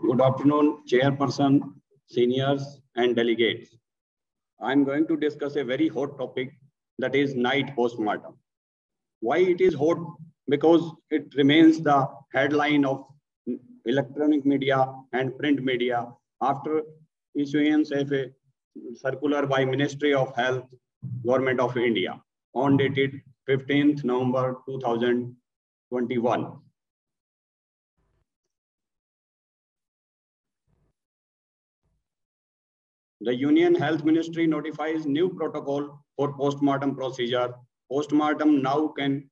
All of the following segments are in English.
Good afternoon, chairperson, seniors, and delegates. I'm going to discuss a very hot topic that is night postmortem. Why it is hot? Because it remains the headline of electronic media and print media after issuance of a circular by Ministry of Health, Government of India, on dated 15th November 2021. The Union Health Ministry notifies new protocol for postmortem procedure. Postmortem now can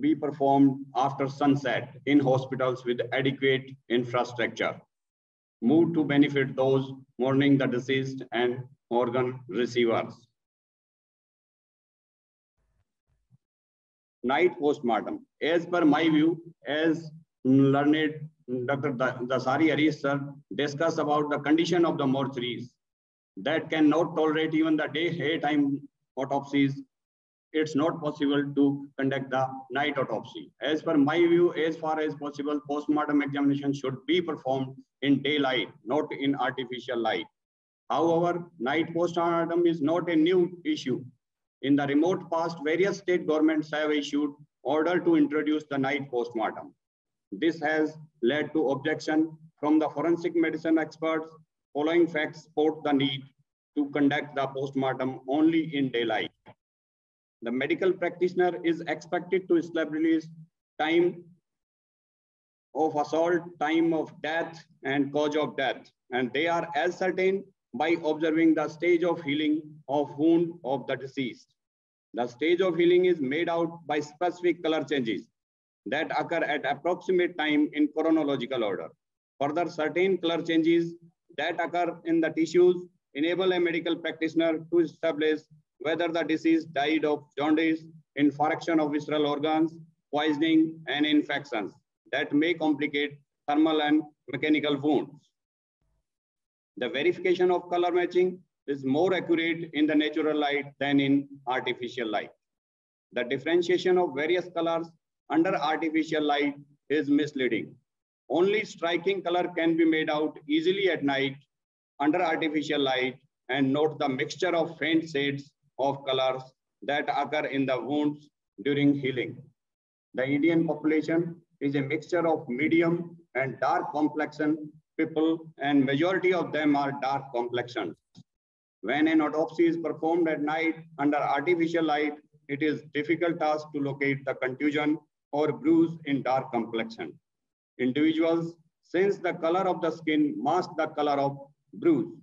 be performed after sunset in hospitals with adequate infrastructure. Move to benefit those mourning the deceased and organ receivers. Night postmortem. As per my view, as learned Dr. Dasari Harish sir discussed about the condition of the mortuaries that cannot tolerate even the day daytime autopsies it's not possible to conduct the night autopsy. As per my view, as far as possible, postmortem examination should be performed in daylight, not in artificial light. However, night postmortem is not a new issue. In the remote past, various state governments have issued order to introduce the night postmortem. This has led to objection from the forensic medicine experts. Following facts support the need to conduct the postmortem only in daylight the medical practitioner is expected to establish time of assault, time of death, and cause of death. And they are ascertained by observing the stage of healing of wound of the deceased. The stage of healing is made out by specific color changes that occur at approximate time in chronological order. Further, certain color changes that occur in the tissues enable a medical practitioner to establish whether the disease died of jaundice, infarction of visceral organs, poisoning, and infections that may complicate thermal and mechanical wounds. The verification of color matching is more accurate in the natural light than in artificial light. The differentiation of various colors under artificial light is misleading. Only striking color can be made out easily at night under artificial light and note the mixture of faint shades of colors that occur in the wounds during healing. The Indian population is a mixture of medium and dark complexion people and majority of them are dark complexion. When an autopsy is performed at night under artificial light, it is difficult task to locate the contusion or bruise in dark complexion. Individuals, since the color of the skin masks the color of bruise,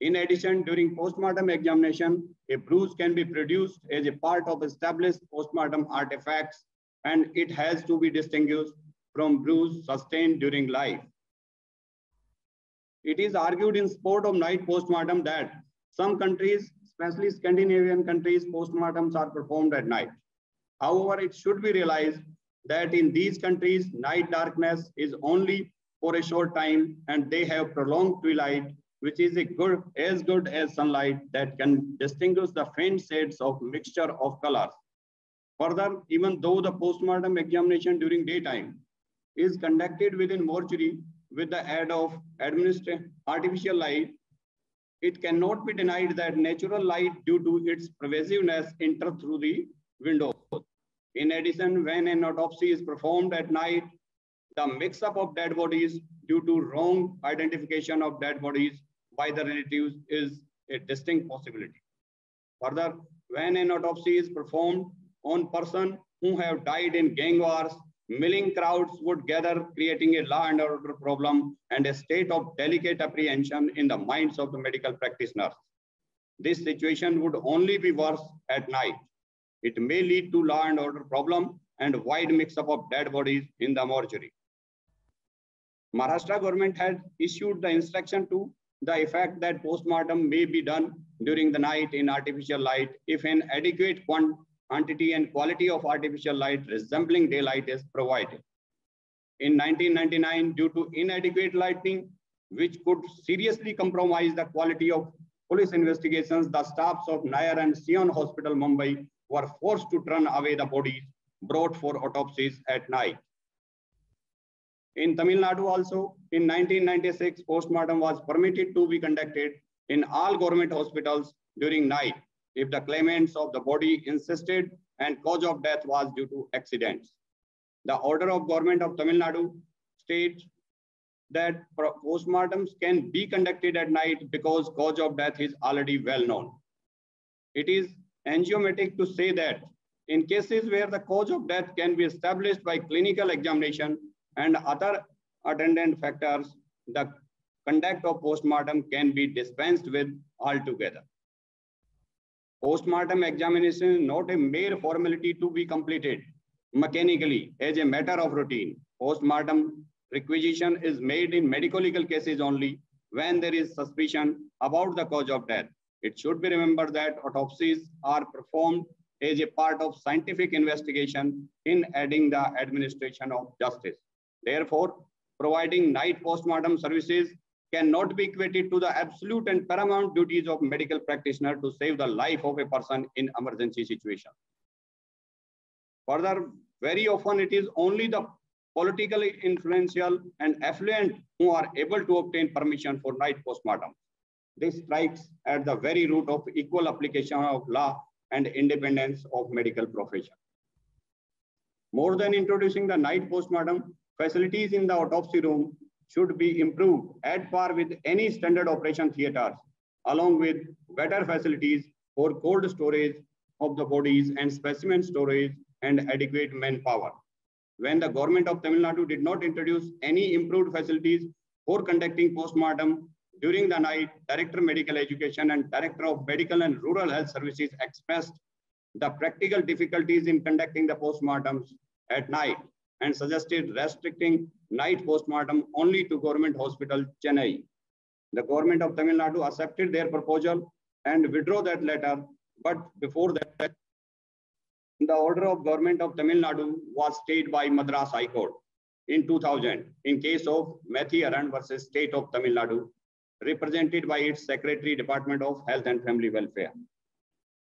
in addition, during postmortem examination, a bruise can be produced as a part of established postmortem artifacts, and it has to be distinguished from bruise sustained during life. It is argued in support of night postmortem that some countries, especially Scandinavian countries, postmortems are performed at night. However, it should be realized that in these countries, night darkness is only for a short time and they have prolonged twilight which is a good as good as sunlight that can distinguish the faint shades of mixture of colors. Further, even though the postmortem examination during daytime is conducted within mortuary with the aid of artificial light, it cannot be denied that natural light due to its pervasiveness enter through the window. In addition, when an autopsy is performed at night, the mix-up of dead bodies due to wrong identification of dead bodies by the relatives is a distinct possibility. Further, when an autopsy is performed on person who have died in gang wars, milling crowds would gather, creating a law and order problem and a state of delicate apprehension in the minds of the medical practitioners. This situation would only be worse at night. It may lead to law and order problem and wide mix-up of dead bodies in the mortuary. Maharashtra government had issued the instruction to the effect that postmortem may be done during the night in artificial light if an adequate quantity and quality of artificial light resembling daylight is provided. In 1999, due to inadequate lighting, which could seriously compromise the quality of police investigations, the staffs of Nair and Sion Hospital, Mumbai were forced to turn away the bodies brought for autopsies at night. In Tamil Nadu also, in 1996, postmortem was permitted to be conducted in all government hospitals during night if the claimants of the body insisted and cause of death was due to accidents. The order of government of Tamil Nadu states that postmortems can be conducted at night because cause of death is already well known. It is angiomatic to say that in cases where the cause of death can be established by clinical examination and other attendant factors, the conduct of postmortem can be dispensed with altogether. Postmortem examination is not a mere formality to be completed mechanically as a matter of routine. Postmortem requisition is made in medical legal cases only when there is suspicion about the cause of death. It should be remembered that autopsies are performed as a part of scientific investigation in aiding the administration of justice. Therefore, providing night postmortem services cannot be equated to the absolute and paramount duties of medical practitioner to save the life of a person in emergency situation. Further, very often it is only the politically influential and affluent who are able to obtain permission for night postmortem. This strikes at the very root of equal application of law and independence of medical profession. More than introducing the night postmortem, facilities in the autopsy room should be improved at par with any standard operation theaters, along with better facilities for cold storage of the bodies and specimen storage and adequate manpower. When the government of Tamil Nadu did not introduce any improved facilities for conducting postmortem during the night, Director of Medical Education and Director of Medical and Rural Health Services expressed the practical difficulties in conducting the postmortems at night and suggested restricting night postmortem only to government hospital Chennai. The government of Tamil Nadu accepted their proposal and withdrew that letter. But before that, the order of government of Tamil Nadu was stayed by Madras High Court in 2000 in case of Mathivaran versus State of Tamil Nadu, represented by its Secretary Department of Health and Family Welfare.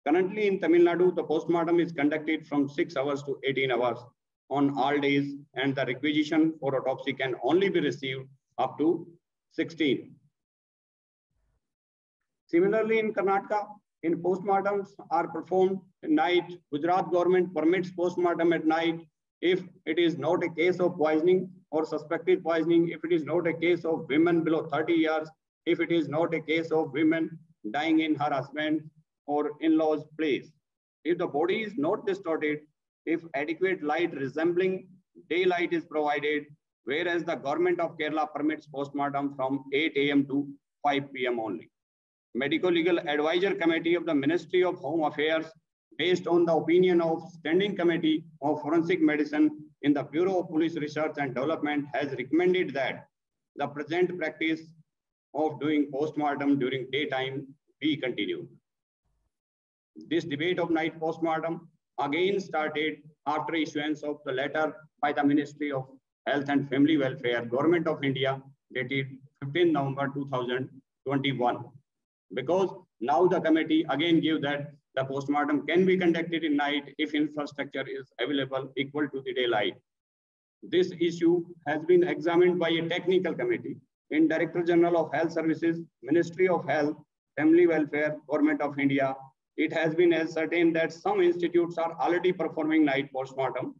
Currently in Tamil Nadu, the postmortem is conducted from 6 hours to 18 hours on all days and the requisition for autopsy can only be received up to 16. Similarly, in Karnataka, in postmortems are performed at night. Gujarat government permits postmortem at night if it is not a case of poisoning or suspected poisoning, if it is not a case of women below 30 years, if it is not a case of women dying in her or in-law's place. If the body is not distorted, if adequate light resembling daylight is provided, whereas the government of Kerala permits postmortem from 8 a.m. to 5 p.m. only. Medical Legal Advisor Committee of the Ministry of Home Affairs, based on the opinion of Standing Committee of Forensic Medicine in the Bureau of Police Research and Development has recommended that the present practice of doing postmortem during daytime be continued. This debate of night postmortem again started after issuance of the letter by the Ministry of Health and Family Welfare, Government of India, dated 15 November 2021. Because now the committee again gave that the postmortem can be conducted in night if infrastructure is available equal to the daylight. This issue has been examined by a technical committee in Director General of Health Services, Ministry of Health, Family Welfare, Government of India, it has been ascertained that some institutes are already performing night postmortem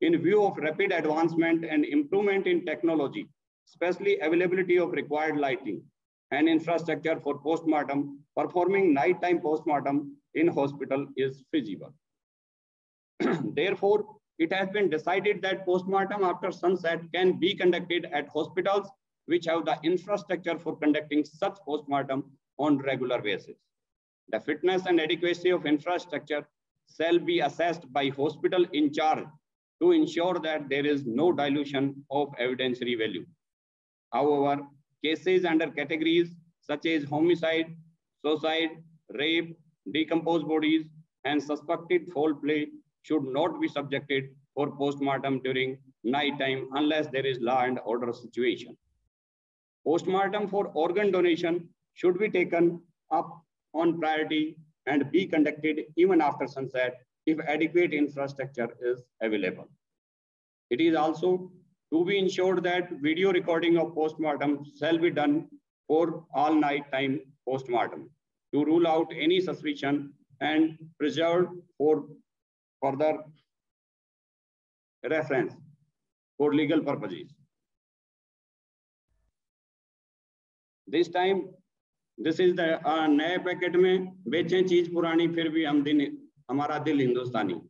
in view of rapid advancement and improvement in technology, especially availability of required lighting and infrastructure for postmortem, performing nighttime postmortem in hospital is feasible. Therefore, it has been decided that postmortem after sunset can be conducted at hospitals which have the infrastructure for conducting such postmortem on regular basis. The fitness and adequacy of infrastructure shall be assessed by hospital in charge to ensure that there is no dilution of evidentiary value. However, cases under categories such as homicide, suicide, rape, decomposed bodies, and suspected foul play should not be subjected for postmortem during night time unless there is law and order situation. Postmortem for organ donation should be taken up on priority and be conducted even after sunset if adequate infrastructure is available. It is also to be ensured that video recording of postmortem shall be done for all night time postmortem to rule out any suspicion and preserved for further reference for legal purposes. This time, this is the uh, नए packet में बेचें चीज पुरानी फिर भी हम दिन हमारा दिल Hindustani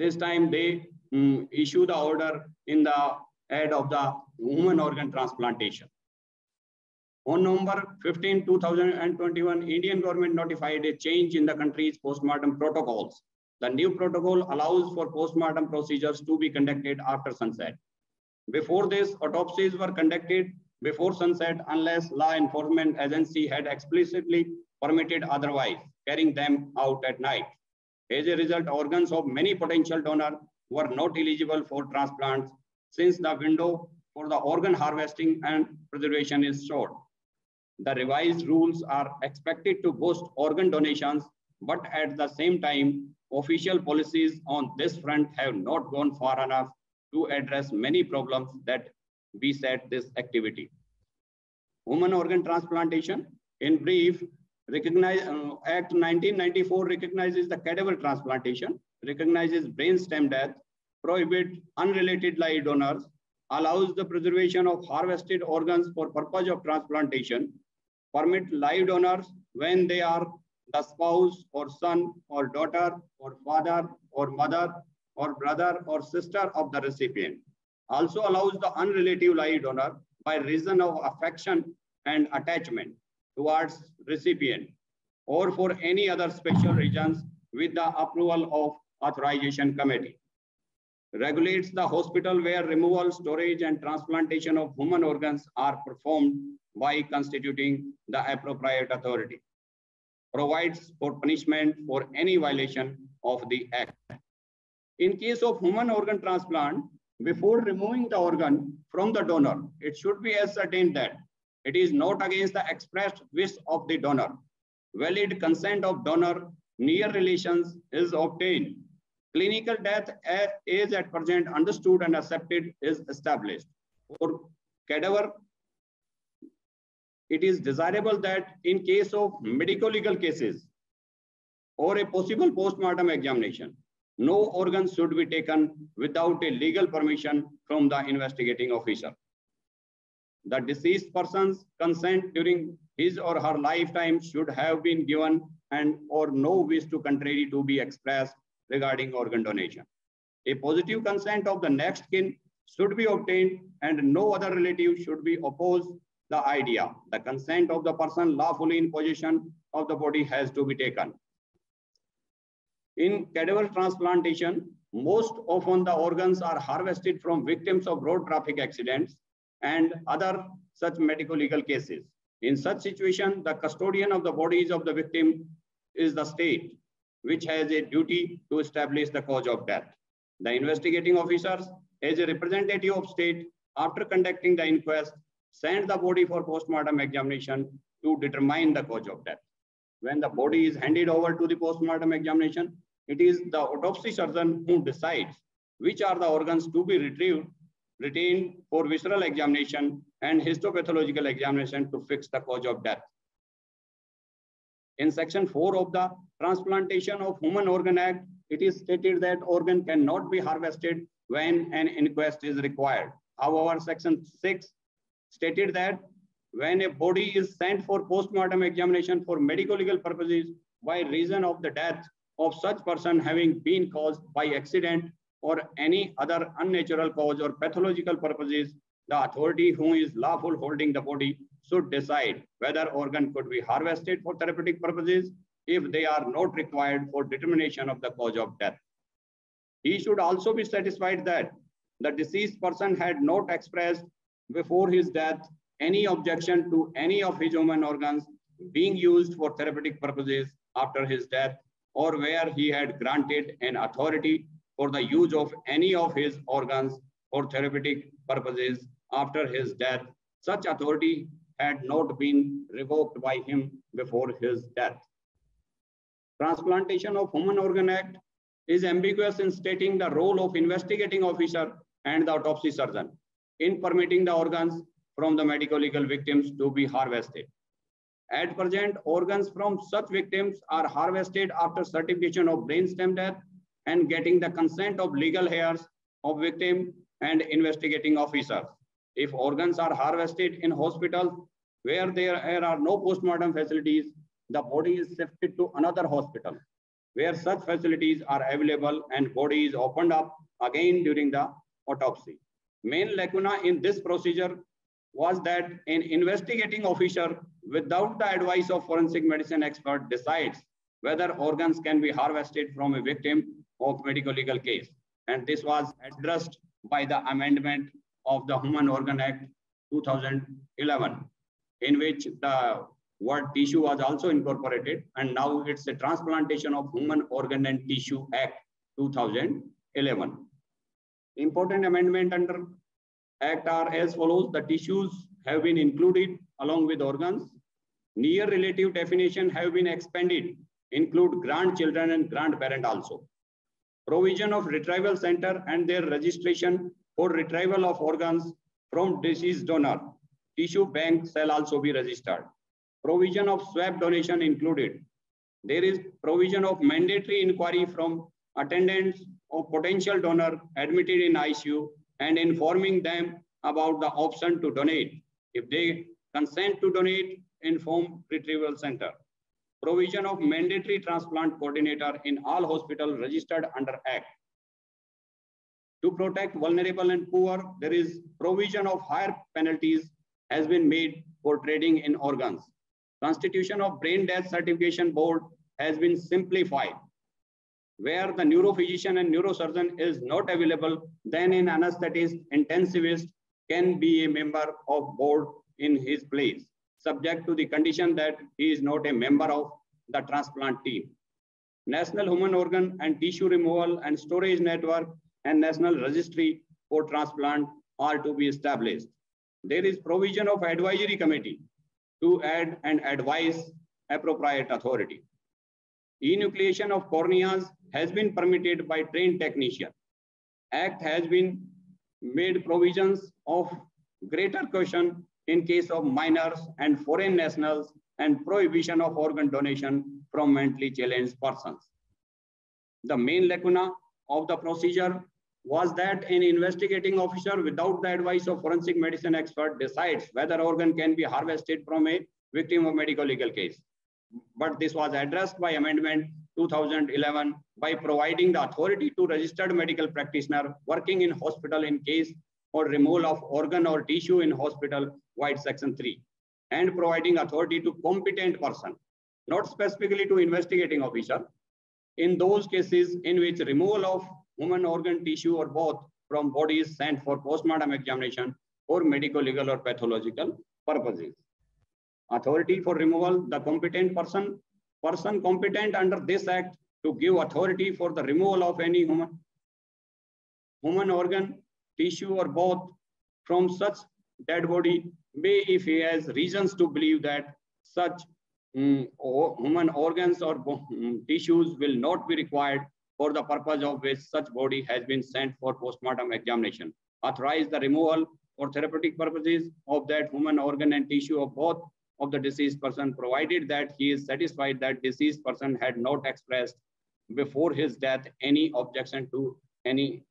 this time they um, issue the order in the head of the human organ transplantation on November 15, 2021, Indian government notified a change in the country's postmortem protocols. The new protocol allows for postmortem procedures to be conducted after sunset. Before this, autopsies were conducted before sunset unless law enforcement agency had explicitly permitted otherwise, carrying them out at night. As a result, organs of many potential donors were not eligible for transplants since the window for the organ harvesting and preservation is short. The revised rules are expected to boost organ donations, but at the same time, official policies on this front have not gone far enough to address many problems that beset this activity. Human organ transplantation, in brief, recognize, uh, Act 1994 recognizes the cadaver transplantation, recognizes brainstem death, prohibit unrelated live donors, allows the preservation of harvested organs for purpose of transplantation, permit live donors when they are the spouse or son or daughter or father or mother or brother or sister of the recipient. Also allows the unrelated live donor by reason of affection and attachment towards recipient or for any other special reasons with the approval of authorization committee. Regulates the hospital where removal, storage, and transplantation of human organs are performed by constituting the appropriate authority. Provides for punishment for any violation of the act. In case of human organ transplant, before removing the organ from the donor, it should be ascertained that it is not against the expressed wish of the donor. Valid consent of donor near relations is obtained. Clinical death is at present understood and accepted is established. For cadaver it is desirable that in case of medico-legal cases or a possible post-mortem examination, no organs should be taken without a legal permission from the investigating officer. The deceased person's consent during his or her lifetime should have been given and or no wish to contrary to be expressed regarding organ donation. A positive consent of the next kin should be obtained and no other relative should be opposed the idea. The consent of the person lawfully in possession of the body has to be taken. In cadaver transplantation, most often the organs are harvested from victims of road traffic accidents and other such medical legal cases. In such situation, the custodian of the bodies of the victim is the state, which has a duty to establish the cause of death. The investigating officers, as a representative of state, after conducting the inquest, send the body for postmortem examination to determine the cause of death. When the body is handed over to the postmortem examination, it is the autopsy surgeon who decides which are the organs to be retrieved, retained for visceral examination and histopathological examination to fix the cause of death. In section 4 of the Transplantation of Human Organ Act, it is stated that organ cannot be harvested when an inquest is required. However, section 6 stated that when a body is sent for post-mortem examination for medical legal purposes by reason of the death of such person having been caused by accident or any other unnatural cause or pathological purposes, the authority who is lawful holding the body should decide whether organ could be harvested for therapeutic purposes if they are not required for determination of the cause of death. He should also be satisfied that the deceased person had not expressed before his death any objection to any of his human organs being used for therapeutic purposes after his death or where he had granted an authority for the use of any of his organs for therapeutic purposes after his death. Such authority had not been revoked by him before his death. Transplantation of Human Organ Act is ambiguous in stating the role of investigating officer and the autopsy surgeon in permitting the organs from the medical legal victims to be harvested. At present, organs from such victims are harvested after certification of brainstem death and getting the consent of legal heirs of victim and investigating officers. If organs are harvested in hospitals where there are no postmortem facilities, the body is shifted to another hospital where such facilities are available and body is opened up again during the autopsy. Main lacuna in this procedure was that an investigating officer without the advice of forensic medicine expert decides whether organs can be harvested from a victim of medical legal case. And this was addressed by the amendment of the Human Organ Act 2011, in which the word tissue was also incorporated. And now it's a transplantation of Human Organ and Tissue Act 2011. Important amendment under Act are as follows. The tissues have been included along with organs. Near relative definition have been expanded, include grandchildren and grandparent also. Provision of retrieval center and their registration for retrieval of organs from deceased donor. Tissue bank shall also be registered. Provision of swap donation included. There is provision of mandatory inquiry from attendants of potential donor admitted in ICU and informing them about the option to donate. If they consent to donate, inform retrieval center. Provision of mandatory transplant coordinator in all hospitals registered under Act. To protect vulnerable and poor, there is provision of higher penalties has been made for trading in organs. Constitution of Brain Death Certification Board has been simplified where the neurophysician and neurosurgeon is not available, then an anesthetist intensivist can be a member of board in his place, subject to the condition that he is not a member of the transplant team. National Human Organ and Tissue Removal and Storage Network and National Registry for Transplant are to be established. There is provision of advisory committee to add and advise appropriate authority. Enucleation of corneas has been permitted by trained technician. Act has been made provisions of greater caution in case of minors and foreign nationals and prohibition of organ donation from mentally challenged persons. The main lacuna of the procedure was that an investigating officer without the advice of forensic medicine expert decides whether organ can be harvested from a victim of medical legal case. But this was addressed by amendment 2011 by providing the authority to registered medical practitioner working in hospital in case or removal of organ or tissue in hospital wide section 3 and providing authority to competent person not specifically to investigating officer in those cases in which removal of human organ tissue or both from bodies sent for postmortem examination or medical legal or pathological purposes authority for removal the competent person person competent under this act to give authority for the removal of any human, human organ, tissue, or both from such dead body may, if he has reasons to believe that such um, human organs or um, tissues will not be required for the purpose of which such body has been sent for postmortem examination. Authorize the removal for therapeutic purposes of that human organ and tissue of both of the deceased person, provided that he is satisfied that deceased person had not expressed before his death any objection to any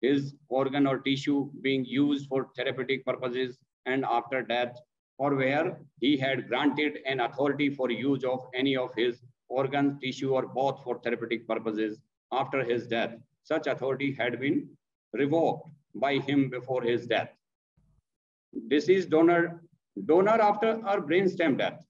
his organ or tissue being used for therapeutic purposes and after death, or where he had granted an authority for use of any of his organs, tissue, or both for therapeutic purposes after his death. Such authority had been revoked by him before his death. Deceased donor Donor after or brainstem death.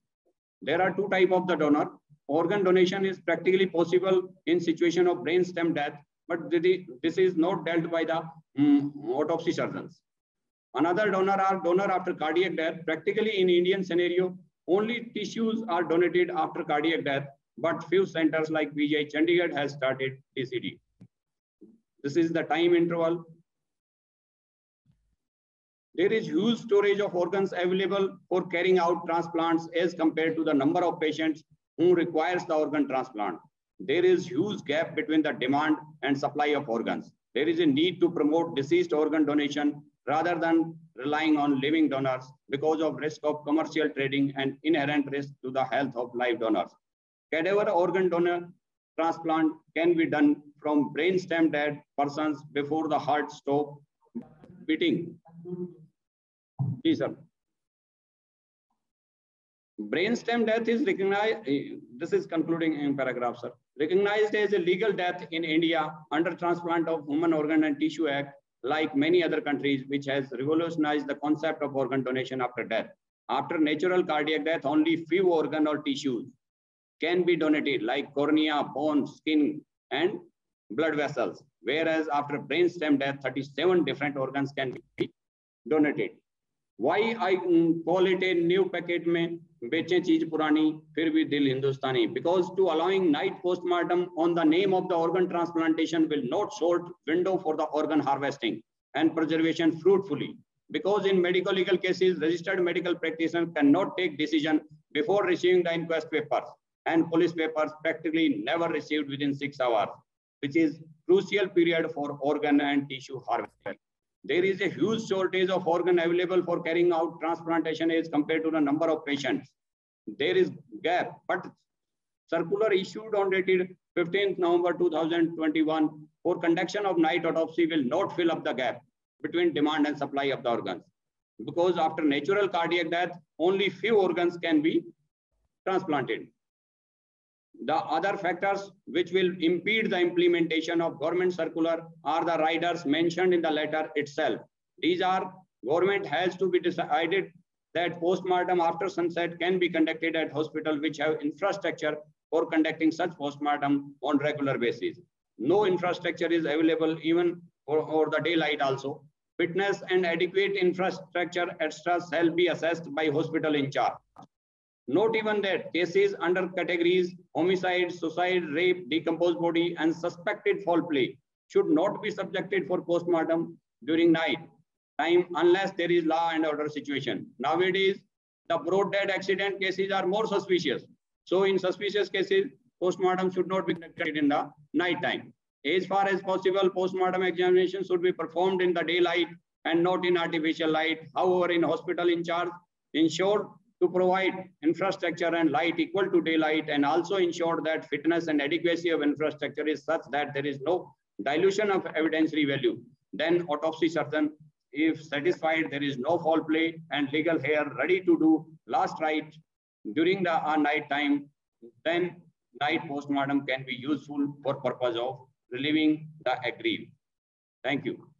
There are two type of the donor. Organ donation is practically possible in situation of brainstem death, but this is not dealt by the um, autopsy surgeons. Another donor are donor after cardiac death. Practically in Indian scenario, only tissues are donated after cardiac death, but few centers like PGI Chandigarh has started DCD. This is the time interval there is huge storage of organs available for carrying out transplants as compared to the number of patients who requires the organ transplant. There is huge gap between the demand and supply of organs. there is a need to promote deceased organ donation rather than relying on living donors because of risk of commercial trading and inherent risk to the health of live donors. Cadaver organ donor transplant can be done from brainstem dead persons before the heart stop beating. Please, sir. Brainstem death is recognized, eh, this is concluding in paragraph, sir. Recognized as a legal death in India under Transplant of Human Organ and Tissue Act, like many other countries, which has revolutionized the concept of organ donation after death. After natural cardiac death, only few organ or tissues can be donated, like cornea, bone, skin, and blood vessels. Whereas after brainstem death, 37 different organs can be donated. Why I call it a new packet में बेचें चीज पुरानी फिर भी दिल हिंदुस्तानी because to allowing night postmortem on the name of the organ transplantation will not short window for the organ harvesting and preservation fruitfully because in medical legal cases registered medical practitioner cannot take decision before receiving the inquest papers and police papers practically never received within six hours which is crucial period for organ and tissue harvesting there is a huge shortage of organ available for carrying out transplantation as compared to the number of patients. There is gap, but circular issued on dated 15th November 2021 for conduction of night autopsy will not fill up the gap between demand and supply of the organs. Because after natural cardiac death, only few organs can be transplanted. The other factors which will impede the implementation of government circular are the riders mentioned in the letter itself. These are government has to be decided that postmortem after sunset can be conducted at hospital which have infrastructure for conducting such postmortem on regular basis. No infrastructure is available even for, for the daylight also. Fitness and adequate infrastructure extra shall be assessed by hospital in charge. Not even that cases under categories homicide, suicide, rape, decomposed body, and suspected foul play should not be subjected for postmortem during night time unless there is law and order situation. Nowadays, the broad dead accident cases are more suspicious. So in suspicious cases, postmortem should not be conducted in the night time. As far as possible, postmortem examination should be performed in the daylight and not in artificial light. However, in hospital in charge, ensure to provide infrastructure and light equal to daylight and also ensure that fitness and adequacy of infrastructure is such that there is no dilution of evidentiary value. Then autopsy surgeon, if satisfied there is no foul play and legal heir ready to do last rite during the uh, night time, then night postmortem can be useful for purpose of relieving the aggrieved. Thank you.